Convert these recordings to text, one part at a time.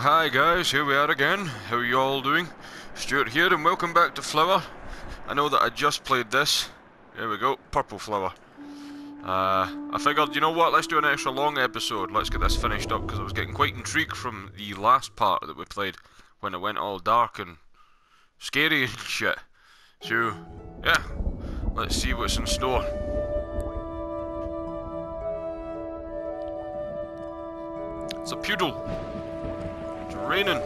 Hi guys, here we are again. How are you all doing? Stuart here and welcome back to Flower. I know that I just played this. There we go, Purple Flower. Uh, I figured, you know what, let's do an extra long episode. Let's get this finished up because I was getting quite intrigued from the last part that we played when it went all dark and scary and shit. So, yeah, let's see what's in store. It's a poodle. Raining.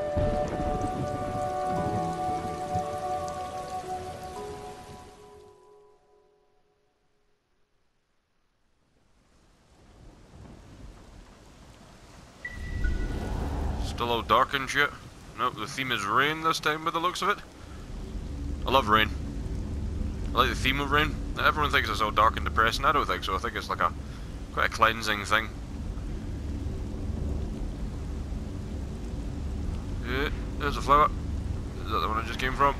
Still all dark and shit. Nope, the theme is rain this time by the looks of it. I love rain. I like the theme of rain. Everyone thinks it's all dark and depressing. I don't think so. I think it's like a quite a cleansing thing. Yeah, there's a flower. Is that the one I just came from?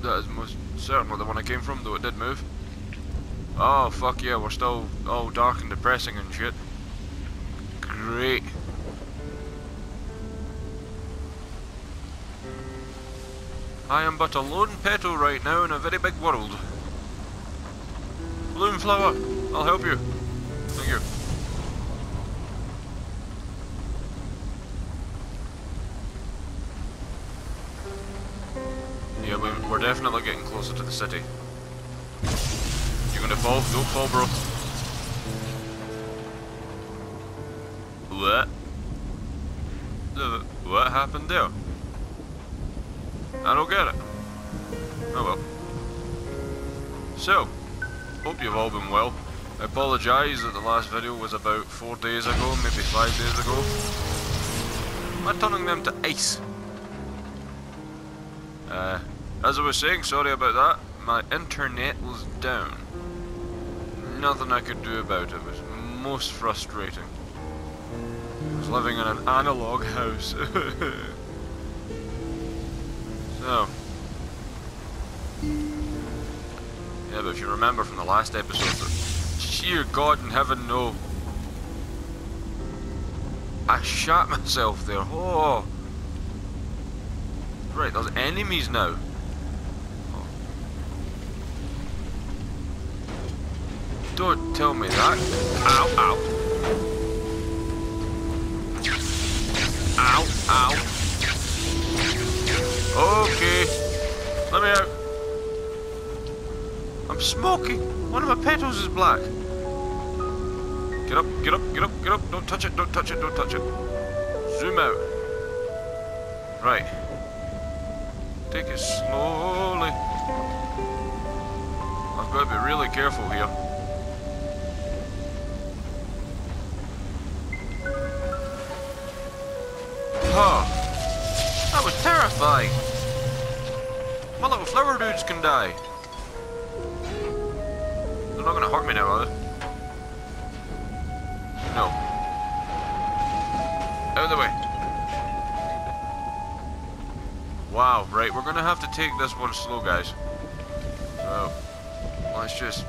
That is most certainly the one I came from, though it did move. Oh, fuck yeah, we're still all dark and depressing and shit. Great. I am but a lone petal right now in a very big world. Bloom flower, I'll help you. Bro. What? What happened there? I don't get it. Oh well. So, hope you've all been well. I apologise that the last video was about four days ago, maybe five days ago. Am I turning them to ice? Uh, as I was saying, sorry about that. My internet was down. Nothing I could do about it. It was most frustrating. I was living in an analog house. so. Yeah, but if you remember from the last episode, sheer God in heaven, no. I shot myself there. Oh. Right, there's enemies now. Don't tell me that. Ow, ow. Ow, ow. Okay. Let me out. I'm smoking. One of my petals is black. Get up, get up, get up, get up. Don't touch it, don't touch it, don't touch it. Zoom out. Right. Take it slowly. I've got to be really careful here. Terrifying. My little flower dudes can die. They're not gonna hurt me now, are they? No. Out of the way. Wow, right, we're gonna have to take this one slow, guys. So, let's just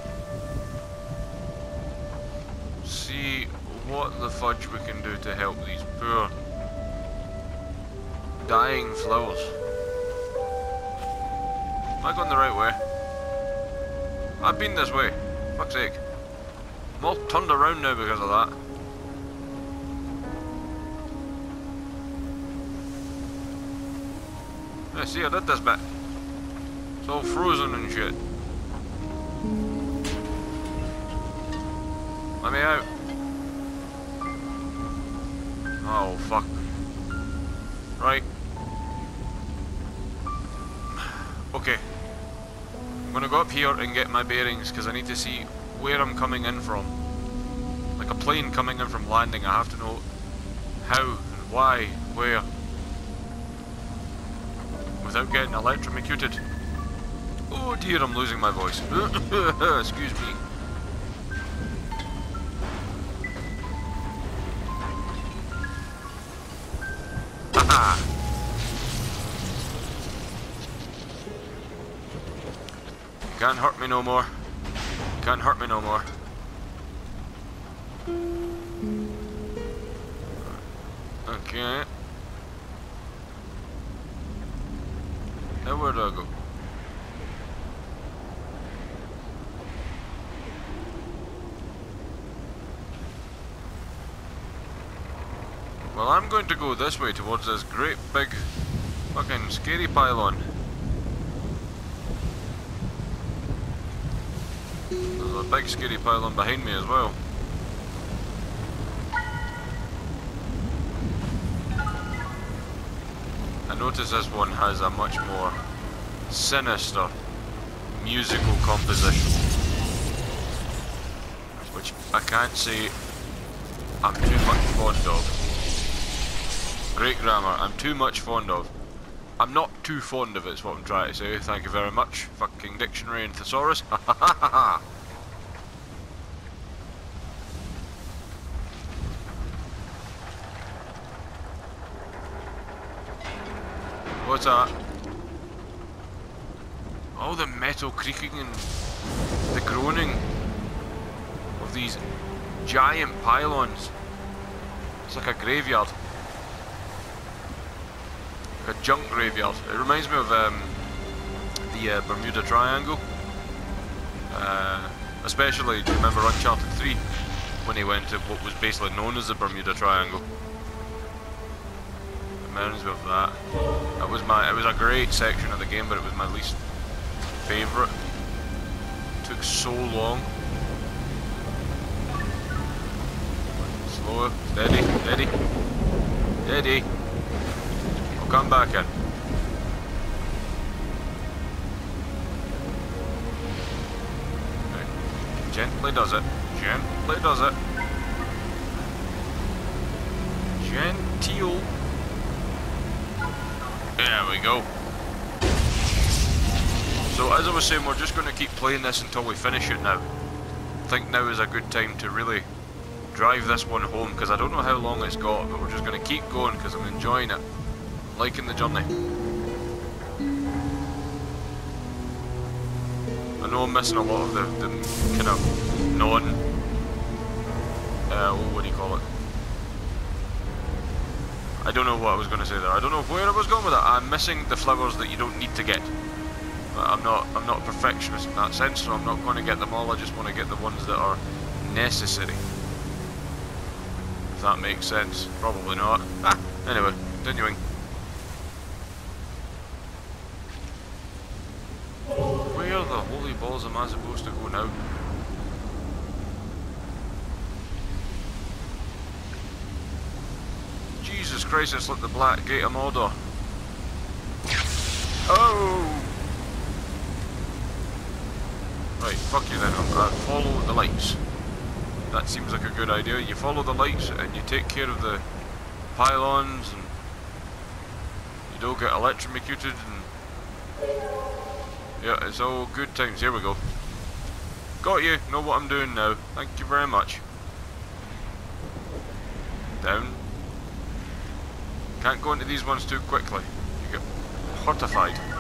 see what the fudge we can do to help these poor dying flowers. Am I going the right way? I've been this way. Fuck's sake. I'm all turned around now because of that. Yeah, see, I did this bit. It's all frozen and shit. Let me out. Oh, fuck. Right. I'm gonna go up here and get my bearings because I need to see where I'm coming in from. Like a plane coming in from landing, I have to know how and why, where. Without getting electrocuted. Oh dear, I'm losing my voice. Excuse me. Haha! Can't hurt me no more. Can't hurt me no more. Okay. Now where do I go? Well, I'm going to go this way towards this great big fucking scary pylon. There's a big scary pylon behind me as well. I notice this one has a much more sinister musical composition. Which I can't say I'm too much fond of. Great grammar. I'm too much fond of. I'm not too fond of it, is what I'm trying to say. Thank you very much. Fucking dictionary and thesaurus. What's that? Oh, the metal creaking and the groaning of these giant pylons. It's like a graveyard Like a junk graveyard. It reminds me of um, the uh, Bermuda Triangle. Uh, especially, do you remember Uncharted 3? When he went to what was basically known as the Bermuda Triangle. Me of that. That was my, it was a great section of the game, but it was my least favourite. Took so long. Slower, steady, steady, steady. Come back in. Gently does it. Gently does it. Genteel. There we go. So as I was saying, we're just going to keep playing this until we finish it now. I think now is a good time to really drive this one home because I don't know how long it's got, but we're just going to keep going because I'm enjoying it liking the journey. I know I'm missing a lot of the, the kind of non... Uh, what do you call it? I don't know what I was going to say there. I don't know where I was going with that. I'm missing the flowers that you don't need to get. I'm not I'm not a perfectionist in that sense, so I'm not going to get them all. I just want to get the ones that are necessary. If that makes sense. Probably not. Ah, anyway, continuing. Where the holy balls am I supposed to go now? Jesus Christ, it's like the Black Gate of Mordor. Oh! Right, fuck you then. Uh, follow the lights. That seems like a good idea. You follow the lights and you take care of the pylons and you don't get electrocuted and yeah, it's all good times. Here we go. Got you. Know what I'm doing now. Thank you very much. Down. Can't go into these ones too quickly. You get hortified.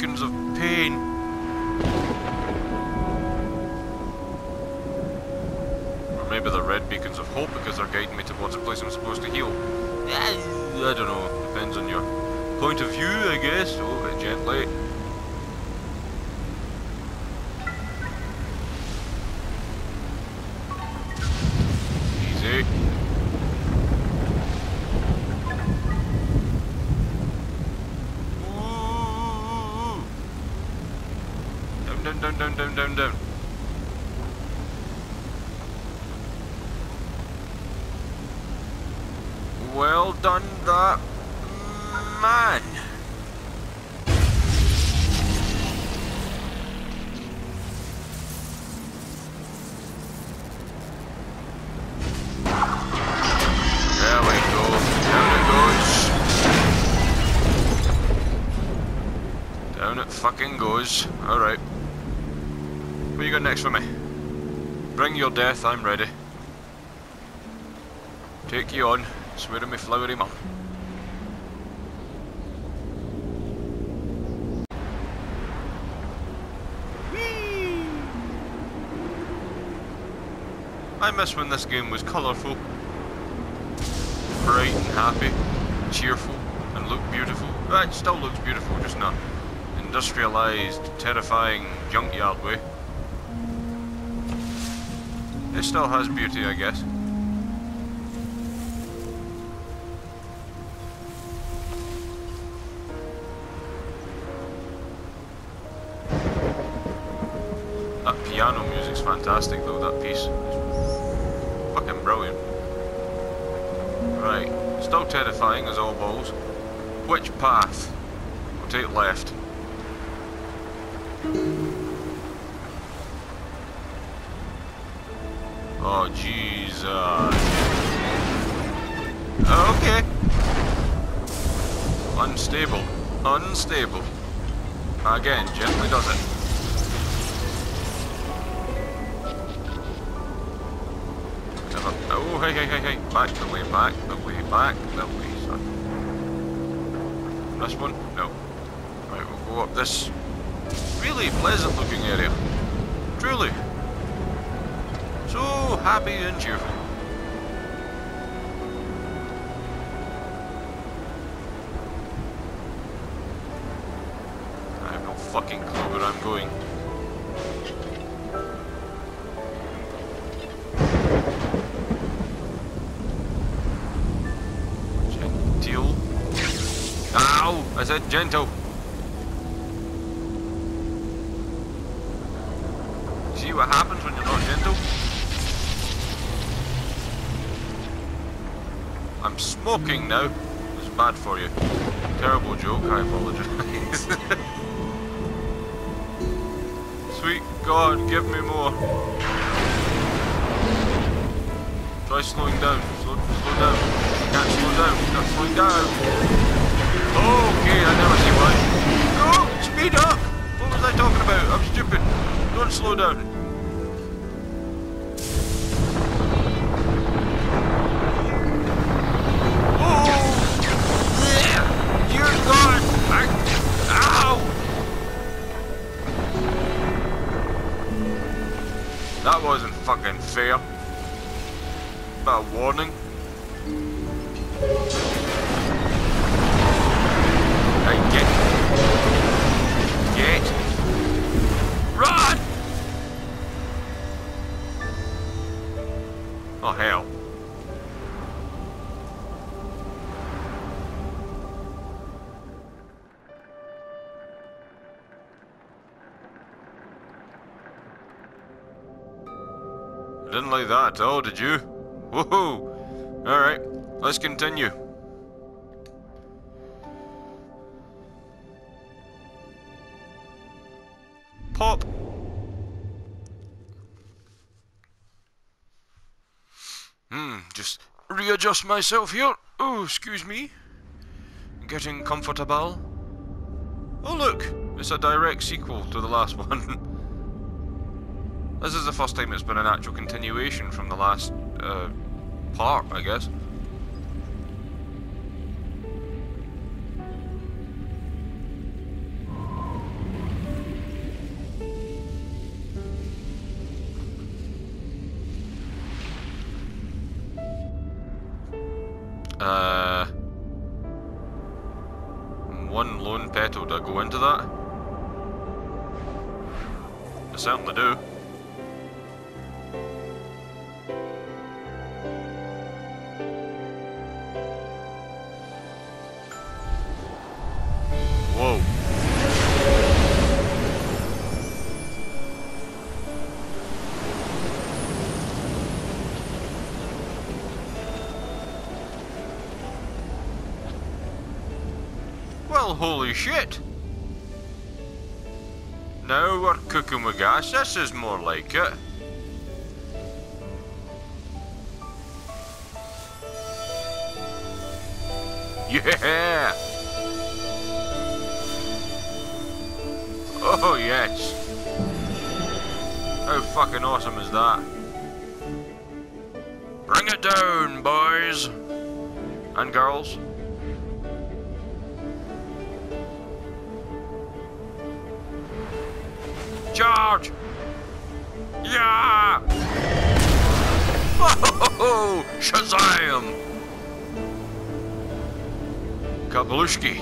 Beacons of pain. Or maybe the red beacons of hope because they're guiding me towards a place I'm supposed to heal. I don't know, depends on your point of view, I guess. Oh, bit gently. Alright. What you got next for me? Bring your death, I'm ready. Take you on, swear to me flowery mum. I miss when this game was colourful, bright and happy, cheerful, and looked beautiful. It still looks beautiful, just not industrialised, terrifying junkyard way. It still has beauty, I guess. That piano music's fantastic though, that piece. It's fucking brilliant. Right, still terrifying as all balls. Which path? We'll take left. Oh, Jesus. Okay. Unstable. Unstable. Again, gently does it. Oh, hey, hey, hey, hey. Back the way, back the way, back the way, son. This one? No. Right, we'll go up this really pleasant looking area. Truly. So happy and cheerful. I have no fucking clue where I'm going. Ow! I said gentle. Smoking now. It's bad for you. Terrible joke, I apologise. Sweet God, give me more. Try slowing down. Slow, slow down. Can't slow down. Can't slowing down. Okay, I never see why. No! Speed up! What was I talking about? I'm stupid. Don't slow down. That wasn't fucking fair. About a warning. Hey, get. Get. Run! Oh, hell. I that Oh, did you? Woohoo! Alright, let's continue. Pop! Hmm, just readjust myself here. Oh, excuse me. Getting comfortable. Oh look, it's a direct sequel to the last one. This is the first time it's been an actual continuation from the last uh, part, I guess. Holy shit. Now we're cooking with gas. This is more like it. Yeah! Oh, yes. How fucking awesome is that? Bring it down, boys. And girls. Charge! Yeah! Oh, Shazam! Kabelushki.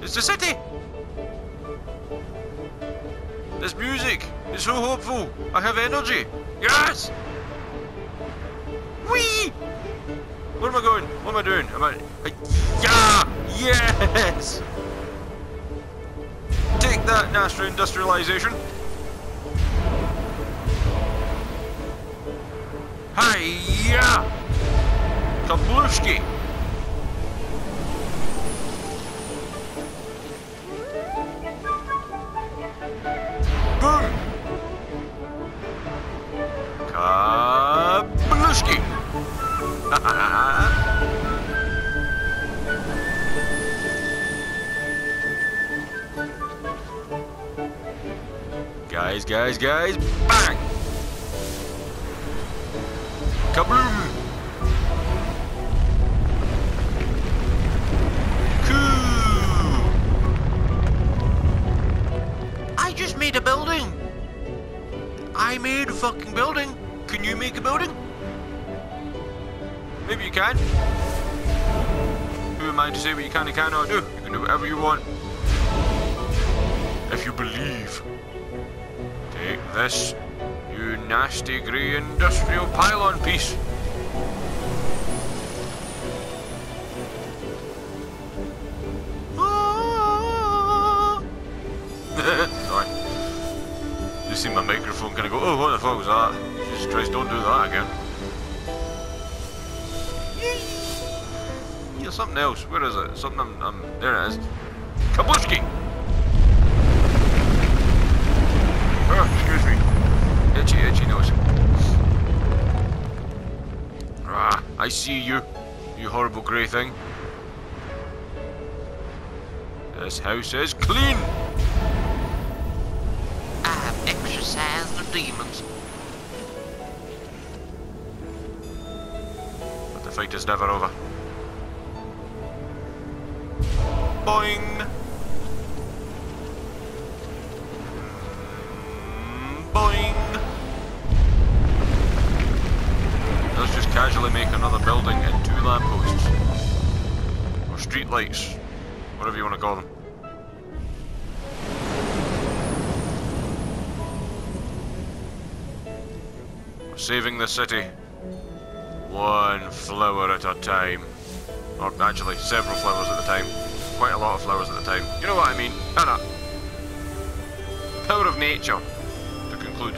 It's the city! This music is so hopeful. I have energy. Yes! Whee! Where am I going? What am I doing? Am I... Yeah! Yes! Take that, Nastra industrialization. Hiya! Kablushki! Guys, guys, bang! Kaboom! Coo! I just made a building! I made a fucking building! Can you make a building? Maybe you can. Who am I to say what you can and cannot do? You can do whatever you want. If you believe. Take this, you nasty grey industrial pylon piece. Ah. Sorry. You see my microphone kind of go, oh, what the fuck was that? Jesus Christ, don't do that again. Yeah, something else. Where is it? Something, um, um there it is. Kabushki! Oh, excuse me. Itchy, itchy nose. Ah, I see you, you horrible grey thing. This house is clean! I have exorcised the demons. But the fight is never over. Boing! Let's casually make another building and two lampposts. Or street lights. Whatever you want to call them. We're saving the city. One flower at a time. Or actually, several flowers at a time. Quite a lot of flowers at a time. You know what I mean? Anna. Power of nature. To conclude.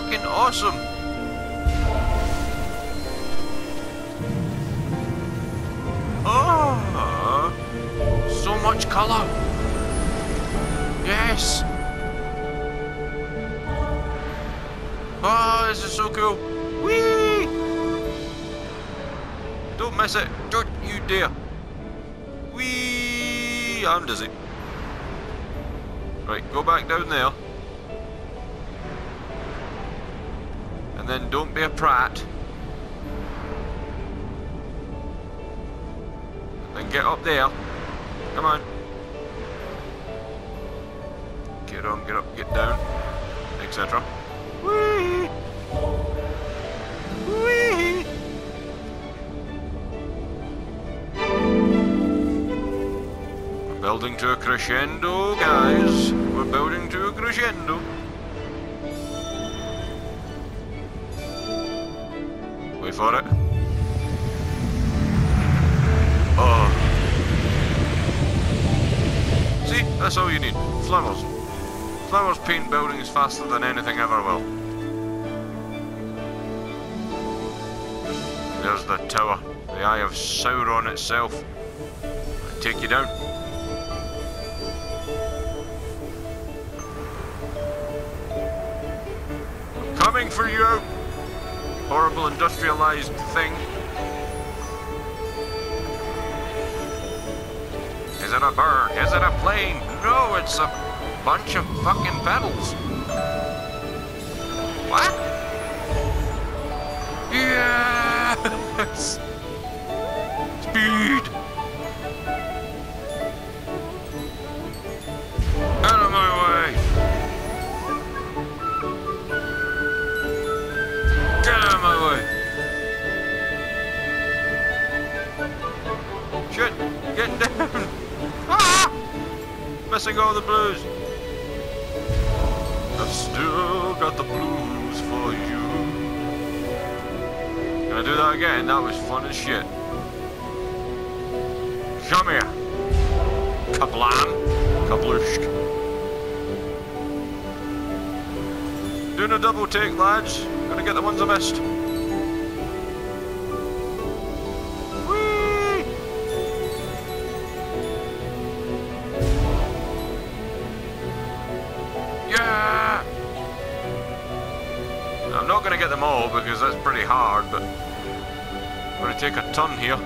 Fucking awesome! Oh, so much color. Yes. Oh, this is so cool. Whee! Don't miss it. Don't you dare. Whee! I'm dizzy. Right, go back down there. And then don't be a prat. Then get up there. Come on. Get on, get up, get down, etc. Whee! Whee! We're building to a crescendo, guys. We're building to a crescendo. Wait for it. Oh. See, that's all you need. Flowers. Flowers paint buildings faster than anything ever will. There's the tower. The Eye of Sauron itself. I'll take you down. Coming for you! Horrible industrialized thing. Is it a bird? Is it a plane? No, it's a bunch of fucking pedals. What? Yes! All the blues! I've still got the blues for you. I do that again? That was fun as shit. Come here. Kablam. Kablushk. Doing a double take, lads. Gonna get the ones I missed. Because that's pretty hard, but I'm gonna take a turn here.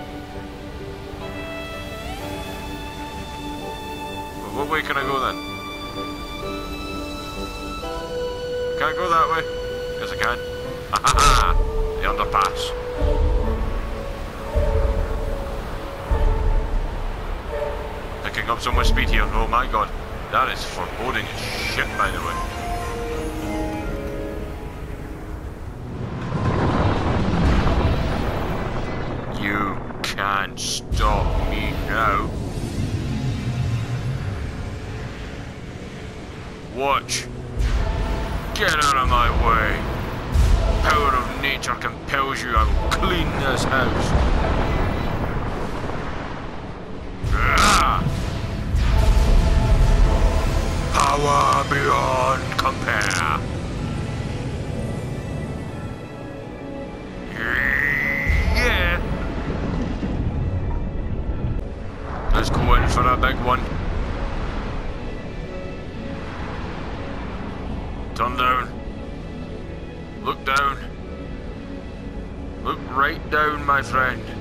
But what way can I go then? Can't go that way. Yes, I can. The underpass. Picking up so much speed here. Oh my god. That is foreboding as shit, by the way. For a big one. Turn down. Look down. Look right down, my friend.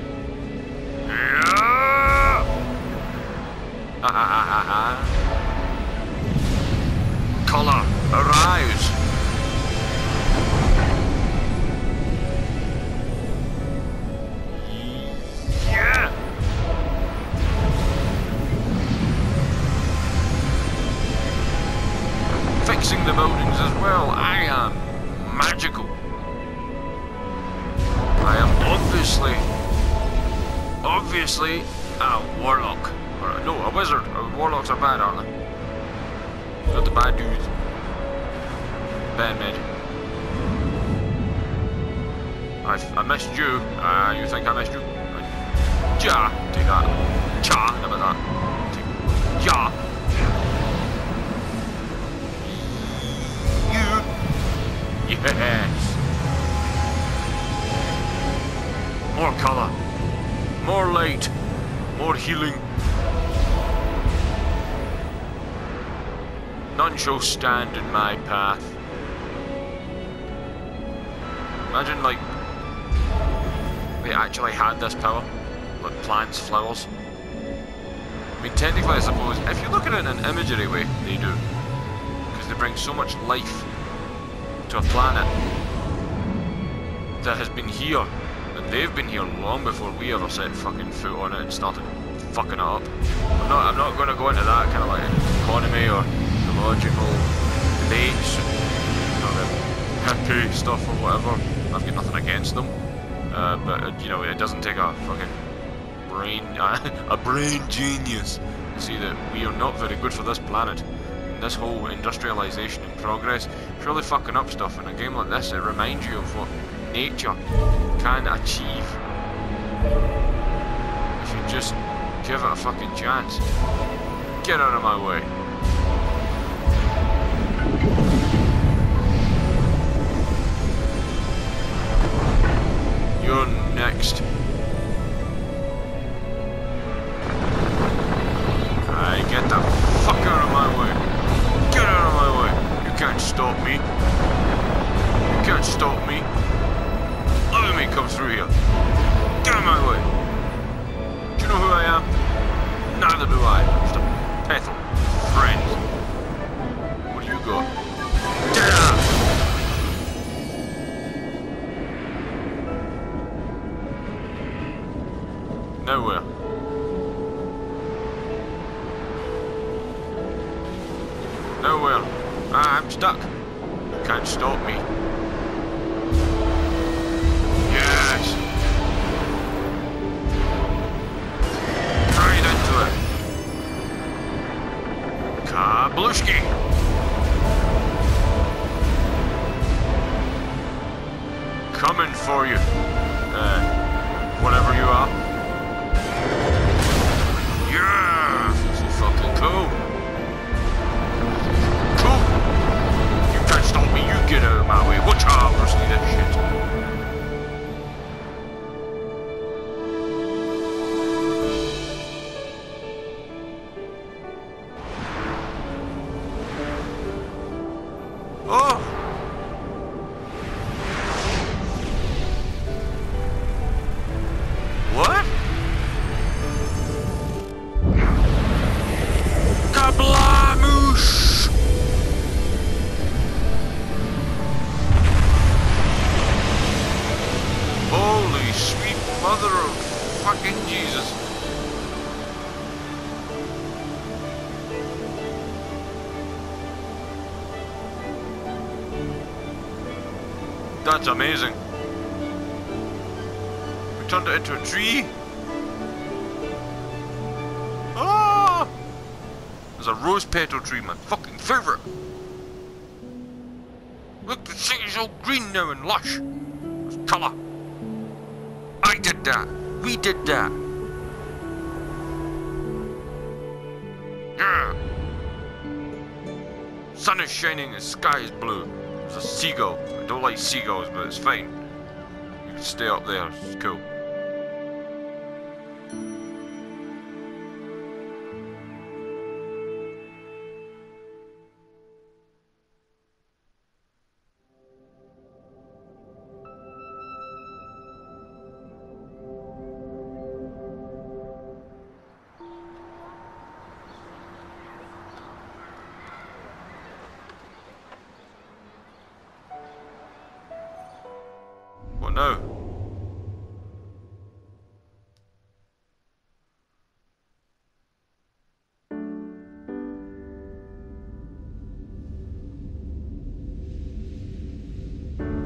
They're the bad dudes. Bad men. I, I missed you. Ah, you think I missed you? Ja, take. Cha, about that? Take, ja. You. Yes. More colour. More light. More healing. None shall stand in my path. Imagine, like, they actually had this power. Like plants, flowers. I mean, technically, I suppose, if you look at it in an imagery way, they do. Because they bring so much life to a planet that has been here. And they've been here long before we ever set fucking foot on it and started fucking it up. I'm not, I'm not going to go into that kind of like economy or ecological debates, you know, stuff or whatever. I've got nothing against them. Uh, but, you know, it doesn't take a fucking brain, a brain genius to see that we are not very good for this planet. And this whole industrialization and progress is really fucking up stuff. In a game like this, it reminds you of what nature can achieve if you just give it a fucking chance. Get out of my way. Next. I get the fuck out of my way. Get out of my way. You can't stop me. You can't stop me. At me come through here. Get out of my way. Do you know who I am? Neither do I. Just a petal. Friend. That's amazing. We turned it into a tree. Ah! There's a rose petal tree, my fucking favourite. Look, the city's all green now and lush. It's colour. I did that. We did that. Yeah. Sun is shining and sky is blue. There's a seagull. I don't like seagulls, but it's fine. You can stay up there. It's cool.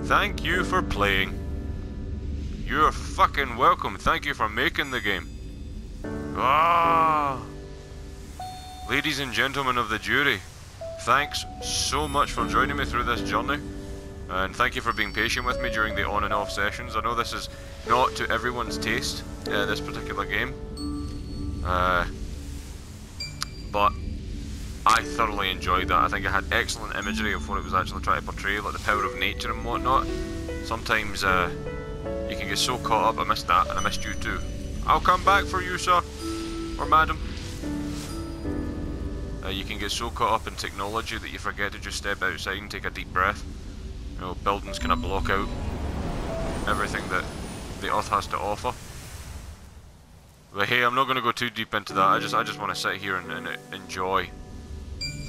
Thank you for playing. You're fucking welcome. Thank you for making the game. Ah. Ladies and gentlemen of the jury, thanks so much for joining me through this journey. And thank you for being patient with me during the on and off sessions. I know this is not to everyone's taste, uh, this particular game. Uh, I thoroughly enjoyed that. I think it had excellent imagery of what it was actually trying to portray, like the power of nature and whatnot. Sometimes uh, you can get so caught up, I missed that, and I missed you too. I'll come back for you, sir. Or madam. Uh, you can get so caught up in technology that you forget to just step outside and take a deep breath. You know, buildings kind of block out everything that the Earth has to offer. But hey, I'm not going to go too deep into that. I just, I just want to sit here and, and enjoy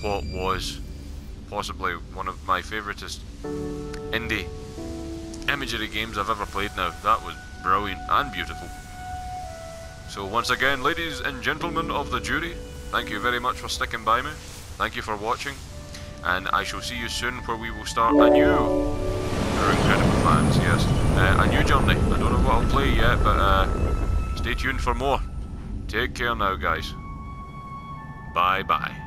what was possibly one of my favouriteest indie imagery games I've ever played. Now that was brilliant and beautiful. So once again, ladies and gentlemen of the jury, thank you very much for sticking by me. Thank you for watching and I shall see you soon where we will start a new, our incredible fans, yes, uh, a new journey. I don't know what I'll play yet, but uh, stay tuned for more. Take care now, guys. Bye bye.